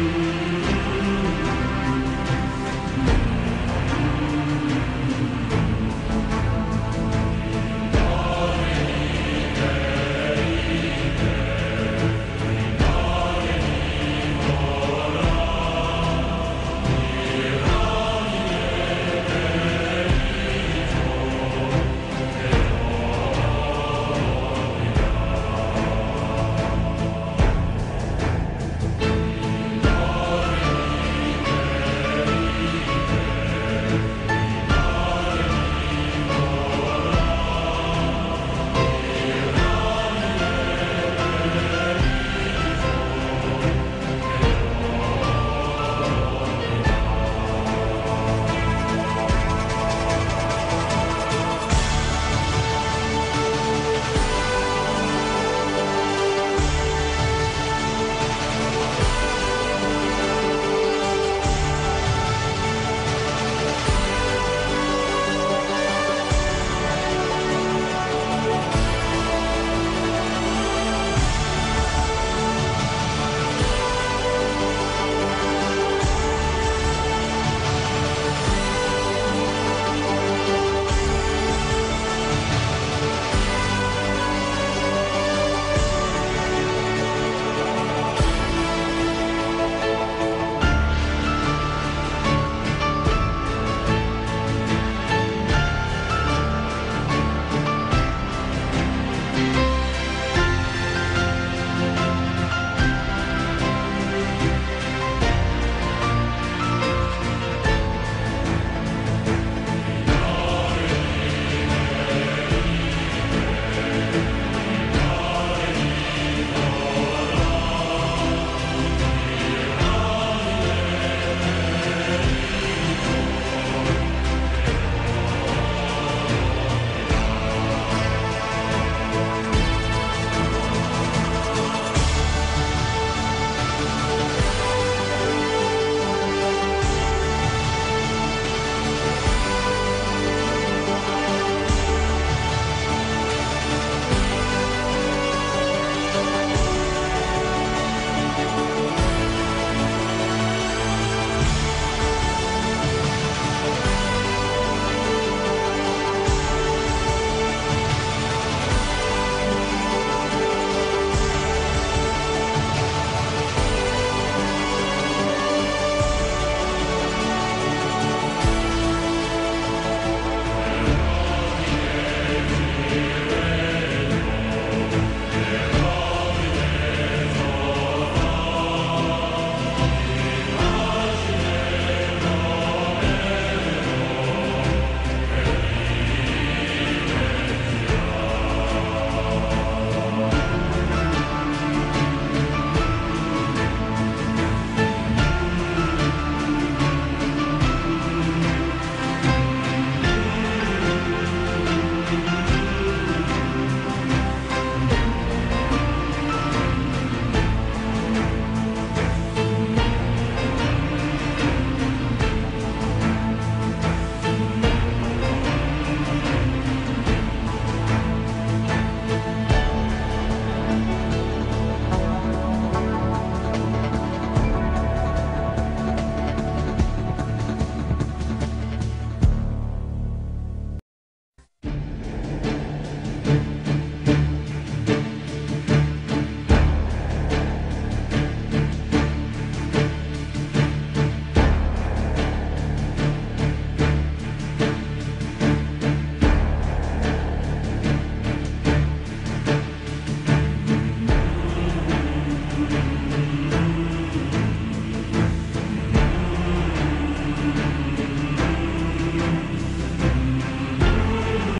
you.